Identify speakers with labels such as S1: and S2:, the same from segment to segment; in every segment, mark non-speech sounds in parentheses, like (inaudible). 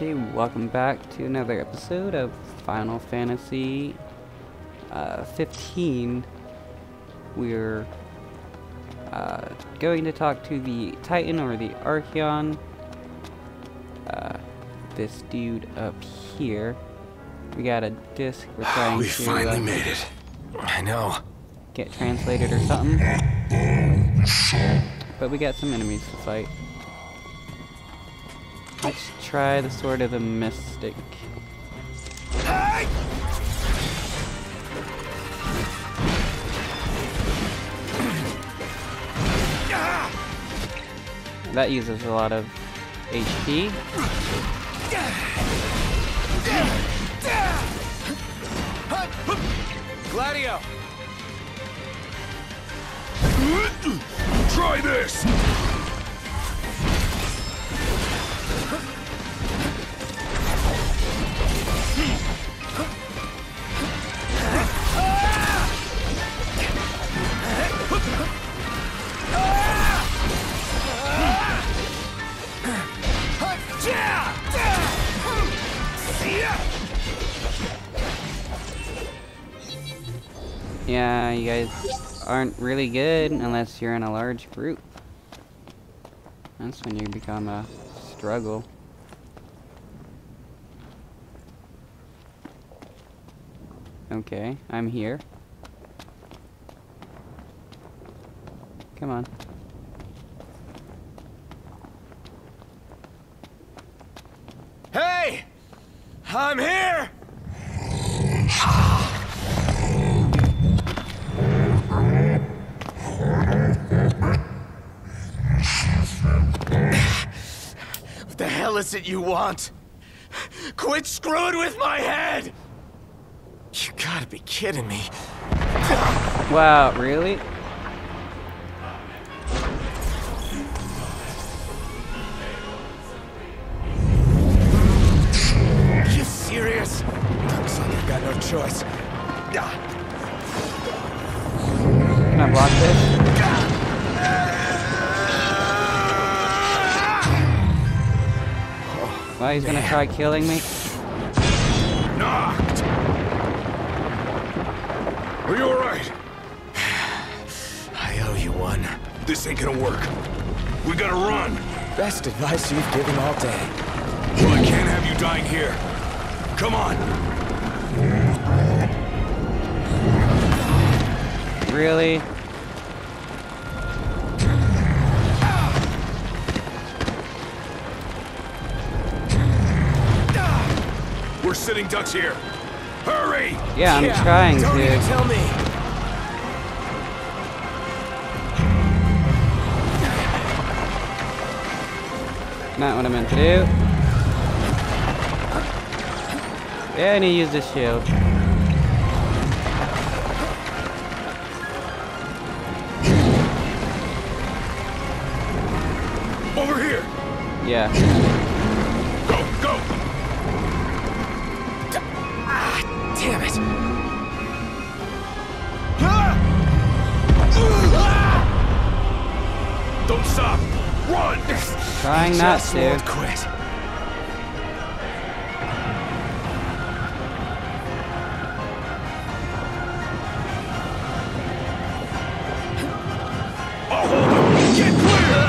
S1: Okay, welcome back to another episode of Final Fantasy uh, 15. We're uh, going to talk to the Titan or the Archaean. Uh, this dude up here. We got a disc we're trying
S2: we
S1: to
S2: finally
S1: uh,
S2: made it. I know.
S1: get translated or something. (laughs) But we got some enemies to fight. Let's try the Sword of the Mystic. That uses a lot of HP.
S2: Gladio! Try this!
S1: Yeah, you guys aren't really good unless you're in a large group. That's when you become a struggle. Okay, I'm here. Come on.
S2: Hey! I'm here! What the hell is it you want? Quit screwing with my head! You gotta be kidding me.
S1: Wow, really?
S2: You serious? Looks like I've got no choice. Ah.
S1: Can I block this? Well, he's gonna try killing me.
S2: Knocked! Are you alright? I owe you one. This ain't gonna work. We gotta run.
S3: Best advice you've given all day.
S2: Well, I can't have you dying here. Come on.
S1: Really?
S2: We're sitting ducks here. Hurry!
S1: Yeah, I'm trying
S3: Don't even
S1: to.
S3: tell me.
S1: Not what I meant to do. Yeah, I need to use this shield.
S2: Over here!
S1: Yeah. Trying not
S3: Just
S1: to.
S3: quit.
S2: I'll! Get clear!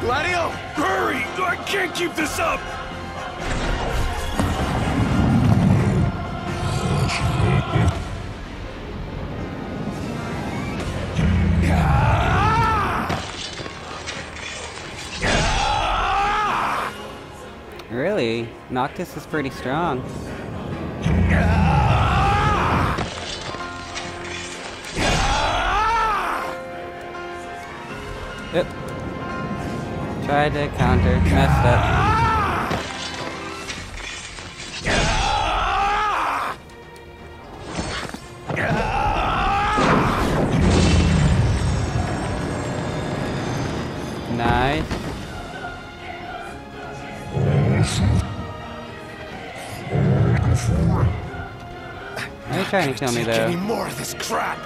S2: Gladio! Hurry! I can't keep this up!
S1: Noctis is pretty strong. Yep. Tried to counter, messed up. Nice. trying to kill me,
S2: though. Any more of this crap.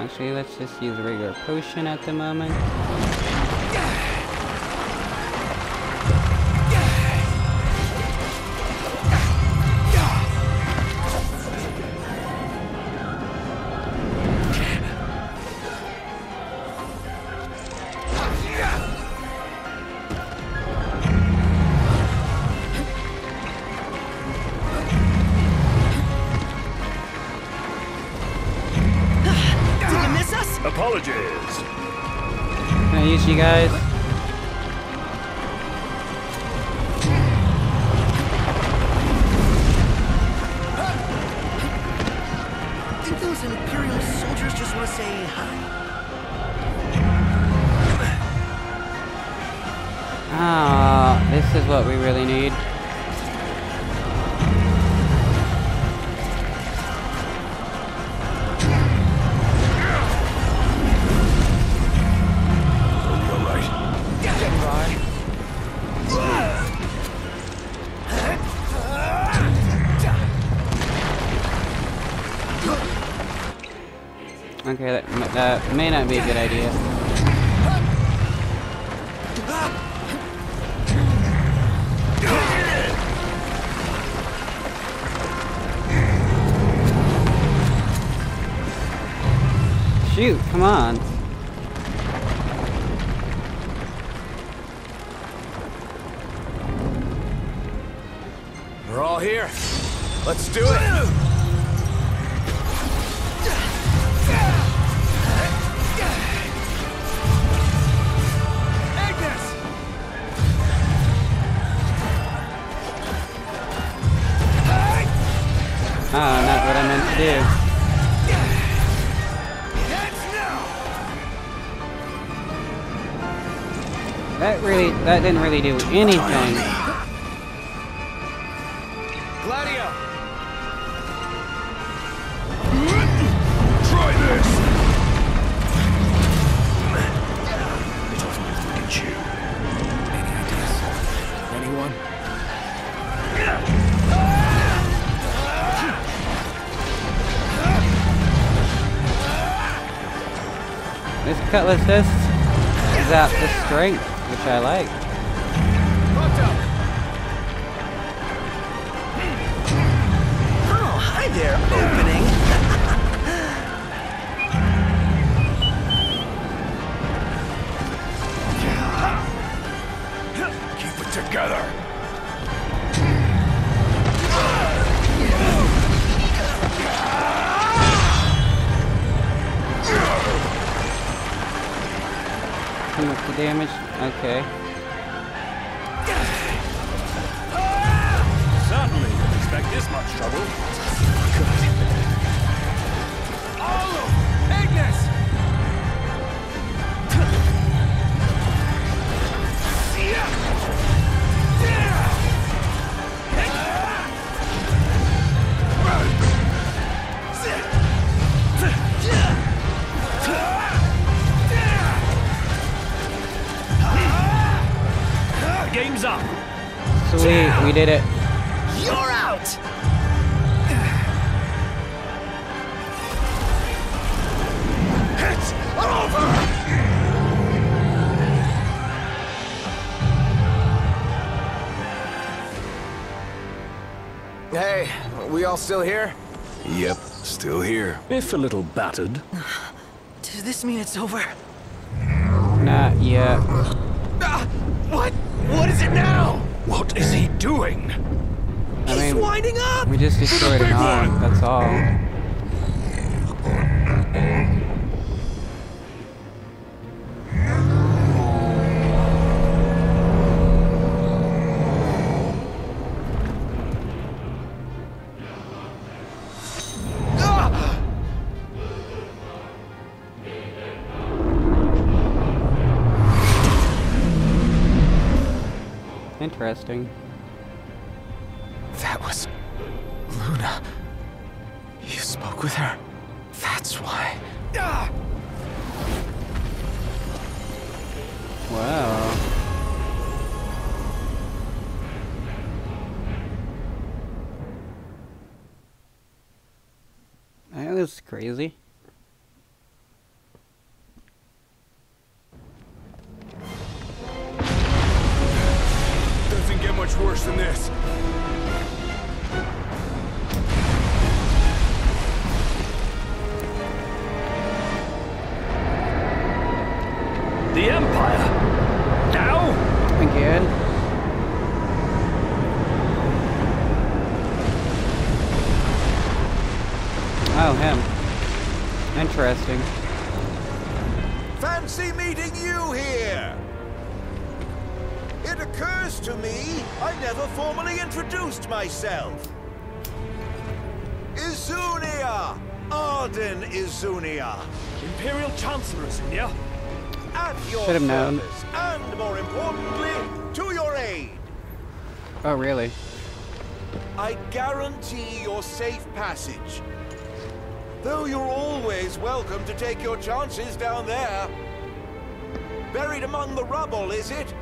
S1: Actually, let's just use a regular potion at the moment.
S4: Apologies.
S1: Can I use you guys? That, may not be a good idea. Shoot, come on. That didn't really do anything.
S2: Gladio!
S4: Try this. Bit off you fucking chew.
S2: Any ideas? Anyone?
S1: This cutlass this is out the strength, which I like.
S5: Oh, hi there, opening. (laughs)
S4: Keep it together.
S1: Too much the damage. Okay.
S4: Certainly didn't expect this much trouble.
S1: We
S2: all still here?
S4: Yep, still here. If a little battered. (sighs)
S5: Does this mean it's over?
S1: Not yet.
S2: Ah, what? What is it now?
S4: What is he doing?
S1: I
S5: He's
S1: mean,
S5: winding up.
S1: we just destroyed an
S4: big
S1: arm.
S4: one.
S1: That's all. Interesting.
S2: That was Luna. You spoke with her? That's why. Ah!
S1: Wow. That was crazy.
S6: うん。Introduced myself. Izunia! Ardyn Izunia!
S4: Imperial Chancellor, Izunia.
S6: At your
S1: Should have known.
S6: and more importantly, to your aid.
S1: Oh, really?
S6: I guarantee your safe passage. Though you're always welcome to take your chances down there. Buried among the rubble, is it?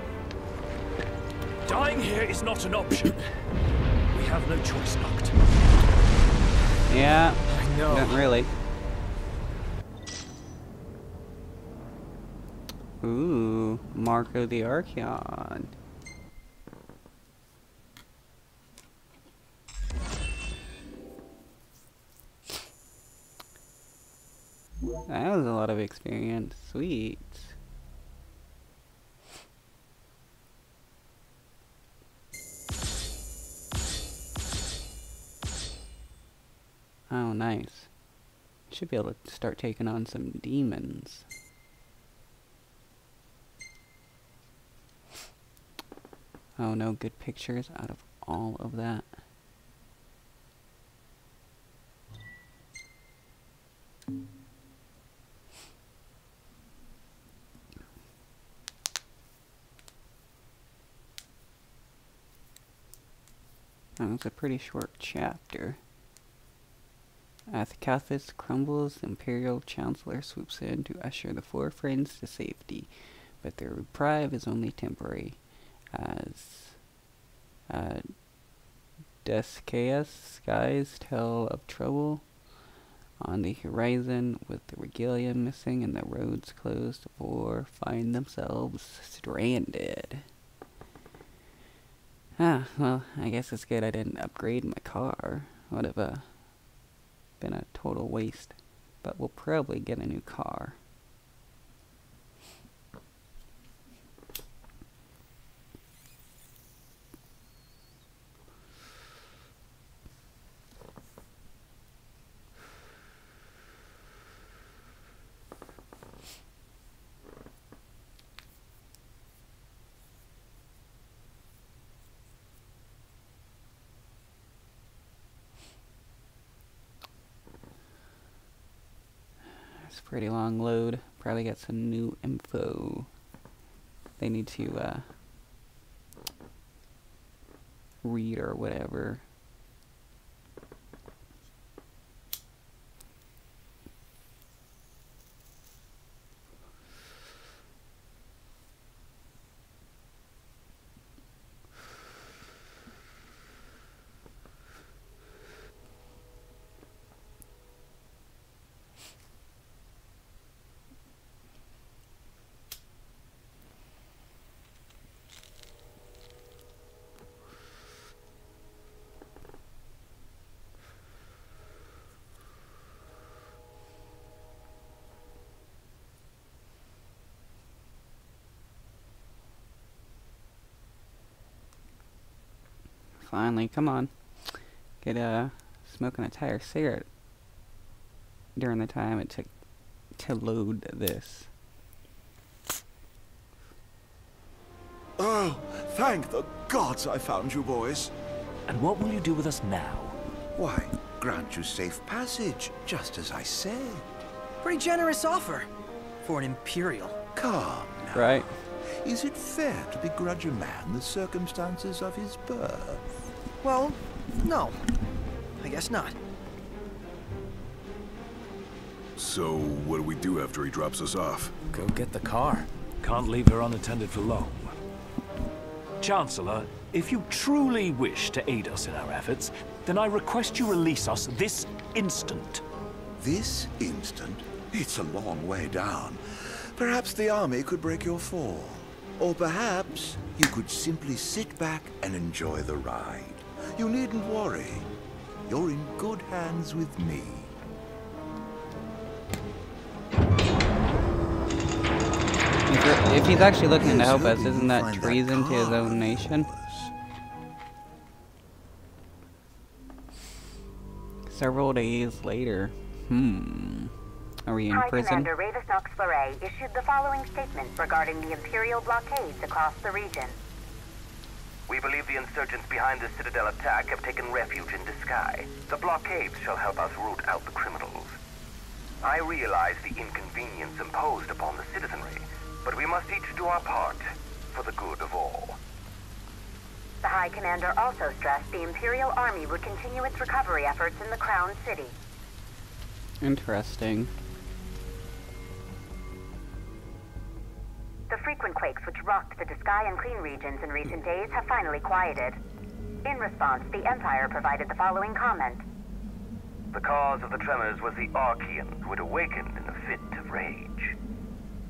S4: Dying here is not an option. Have no choice, Noct.
S1: Yeah.
S4: I know.
S1: Not really. Ooh, Marco the Archaean. That was a lot of experience. Sweet. Oh, nice. Should be able to start taking on some demons. Oh, no good pictures out of all of that. That was a pretty short chapter. Athcathis crumbles, the Imperial Chancellor swoops in to usher the four friends to safety, but their reprieve is only temporary, as uh, Duscaen skies tell of trouble on the horizon, with the regalia missing and the roads closed, the four find themselves stranded. Ah, well, I guess it's good I didn't upgrade my car. Would have uh, been a total waste. But we'll probably get a new car. It's pretty long load. Probably got some new info. They need to uh, read or whatever. Finally, come on. Get uh smoking a tire cigarette during the time it took to load this.
S6: Oh, thank the gods I found you boys.
S4: And what will you do with us now?
S6: Why, grant you safe passage, just as I said.
S5: Pretty generous offer for an Imperial.
S6: Come now.
S1: Right?
S6: Is it fair to begrudge a man the circumstances of his birth?
S5: Well, no. I guess not.
S2: So, what do we do after he drops us off?
S4: Go get the car. Can't leave her unattended for long. Chancellor, if you truly wish to aid us in our efforts, then I request you release us this instant.
S6: This instant? It's a long way down. Perhaps the army could break your fall. Or perhaps you could simply sit back and enjoy the ride. You needn't worry. You're in good hands with me.
S1: If, he's actually looking to help us, isn't that treason to his own nation? Several days later. Hmm. Are we in
S7: High
S1: prison?
S7: Commander Ravus Nox issued the following statement regarding the Imperial blockades across the region.
S8: We believe the insurgents behind the Citadel attack have taken refuge in Duscae. The blockades shall help us root out the criminals. I realize the inconvenience imposed upon the citizenry, but we must each do our part for the good of all.
S7: The High Commander also stressed the Imperial Army would continue its recovery efforts in the Crown City.
S1: Interesting.
S7: The frequent quakes which rocked the Duscae and Cleigne regions in recent days have finally quieted. In response, the Empire provided the following comment.
S8: The cause of the tremors was the Archaean, who had awakened in a fit of rage.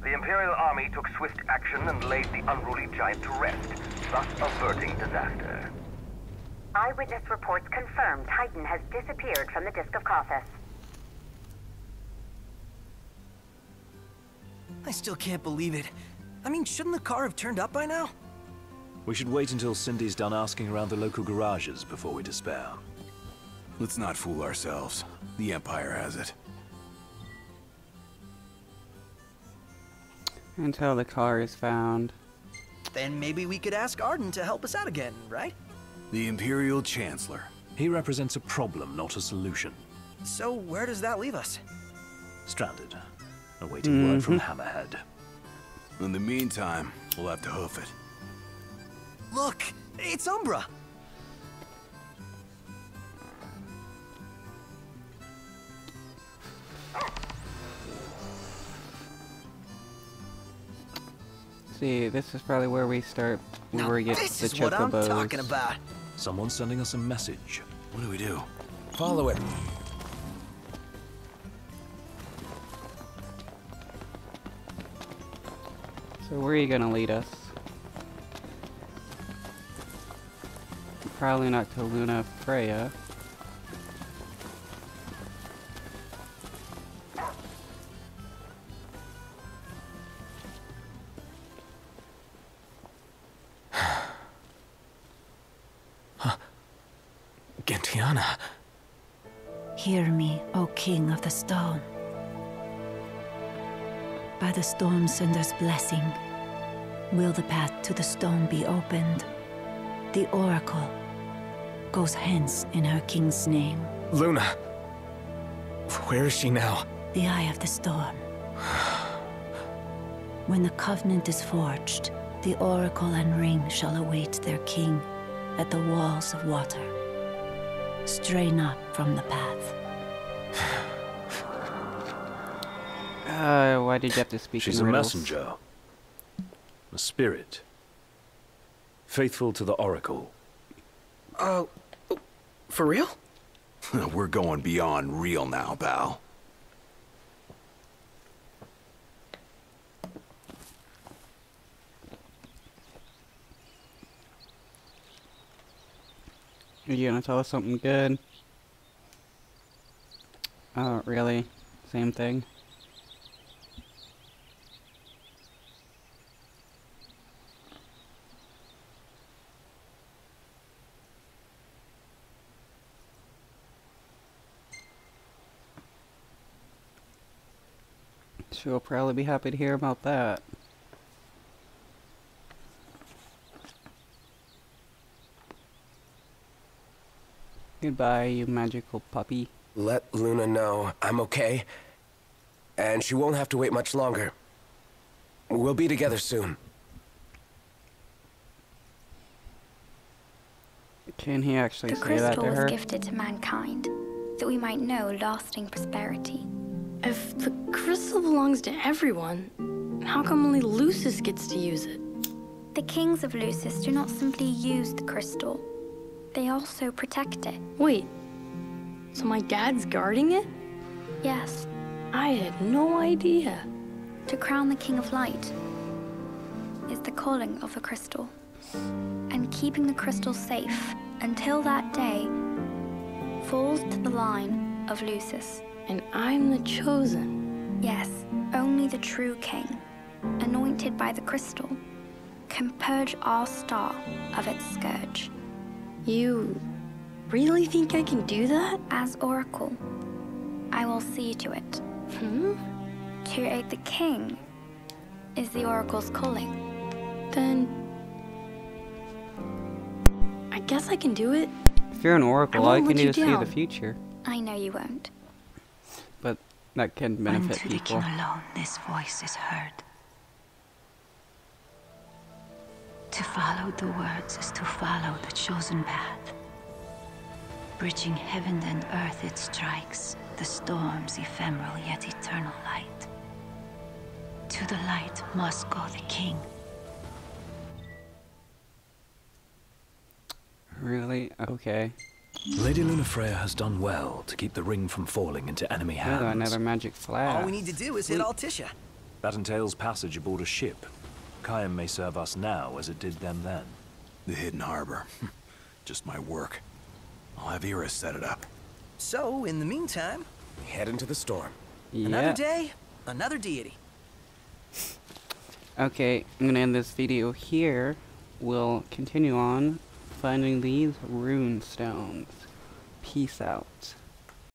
S8: The Imperial Army took swift action and laid the unruly giant to rest, thus averting disaster.
S7: Eyewitness reports confirm Titan has disappeared from the Disc of Cauthess.
S5: I still can't believe it. I mean, shouldn't the car have turned up by now?
S4: We should wait until Cindy's done asking around the local garages before we despair.
S2: Let's not fool ourselves. The Empire has it.
S1: Until the car is found.
S5: Then maybe we could ask Ardyn to help us out again, right?
S2: The Imperial Chancellor.
S4: He represents a problem, not a solution.
S5: So where does that leave us?
S4: Stranded. Awaiting word from mm-hmm. Hammerhead.
S2: In the meantime, we'll have to hoof it.
S5: Look, it's Umbra.
S1: See, this is probably where we start.
S5: Now
S1: where we get
S5: this
S1: the
S5: is what I'm talking about.
S4: Someone's sending us a message.
S2: What do we do?
S5: Follow it.
S1: So where are you gonna lead us? Probably not to Luna Freya.
S9: By the Stormsender's blessing, will the path to the stone be opened. The Oracle goes hence in her king's name,
S3: Luna. Where is she now?
S9: the Eye of the Storm. (sighs) When the Covenant is forged, the Oracle and Ring shall await their king at the walls of water. Stray not from the path. (sighs)
S1: Uh, why did you have to speak
S4: She's
S1: in
S4: a
S1: riddles?
S4: messenger. A spirit. Faithful to the Oracle.
S3: Uh, for real? (laughs)
S2: We're going beyond real now, pal.
S1: Are you gonna tell us something good? Oh, really? Same thing? She'll probably be happy to hear about that. Goodbye, you magical puppy.
S10: Let Luna know I'm okay. And she won't have to wait much longer. We'll be together soon.
S1: Can he actually
S11: The
S1: say that
S11: The
S1: crystal
S11: was gifted to mankind, that we might know lasting prosperity.
S12: If the crystal belongs to everyone, how come only Lucis gets to use it?
S11: The kings of Lucis do not simply use the crystal, they also protect it.
S12: Wait, so my dad's guarding it?
S11: Yes,
S12: I had no idea.
S11: to crown the King of Light is the calling of the crystal. And keeping the crystal safe until that day falls to the line of Lucis.
S12: And I'm the chosen.
S11: Yes, only the true king, anointed by the crystal, can purge our star of its scourge.
S12: You really think I can do that?
S11: As Oracle, I will see to it.
S12: Hmm?
S11: To aid the king is the oracle's calling.
S12: Then... I guess I can do it.
S1: If you're an oracle,
S12: I
S1: all can
S12: let
S1: do
S12: you
S1: is see the future.
S11: I know you won't.
S1: That can
S9: When
S1: benefit
S9: to the king alone this voice is heard. To follow the words is to follow the chosen path. Bridging heaven and earth it strikes, the storm's ephemeral yet eternal light. To the light must go the king.
S1: Really? Okay.
S4: Lady Lunafreya has done well to keep the ring from falling into enemy hands.
S1: another magic flash.
S5: All we need to do is hit Altissia.
S4: That entails passage aboard a ship. Caem may serve us now as it did them then.
S2: The hidden harbor. (laughs) Just my work. I'll have Iris set it up.
S5: So, in the meantime,
S10: Head into the storm.
S5: another day, another deity.
S1: Okay, I'm gonna end this video here. We'll continue on finding these rune stones. Peace out.